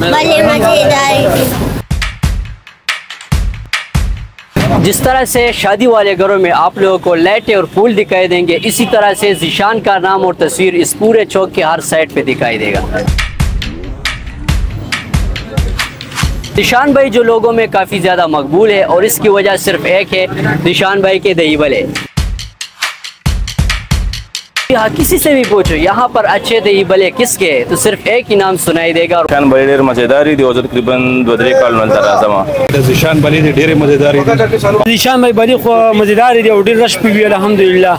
बड़े मज़ेदार जिस तरह से शादी वाले घरों में आप लोगों को लाइटें और फूल दिखाई देंगे, इसी तरह से जिशान का नाम और तस्वीर इस पूरे चौक के हर साइड पे दिखाई देगा। निशान भाई जो लोगों में काफ़ी ज़्यादा मकबूल है और इसकी वजह सिर्फ़ एक है निशान भाई के दही बले। यहाँ किसी से भी पूछो। यहाँ पर अच्छे थे बले किसके? तो सिर्फ़ एक ही नाम सुनाई देगा और बली मजेदारी थी भाई बली मजेदारी थी और ढेर अलहमदुल्ला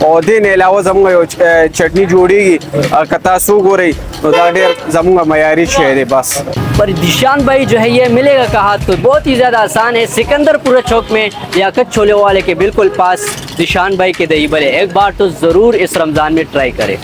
पौधे ने अलावा පෝතින එලාව සමුග චට්නි ජෝඩීගි කතාසූ ගොරයි නොදාඩේ जमूँगा मयारी शहर है बस। पर दिशान भाई जो है, ये मिलेगा कहा? तो बहुत ही ज़्यादा आसान है, सिकंदरपुरा चौक में, या कच छोले वाले के बिल्कुल पास दिशान भाई के दही भले एक बार तो ज़रूर इस रमज़ान में ट्राई करें।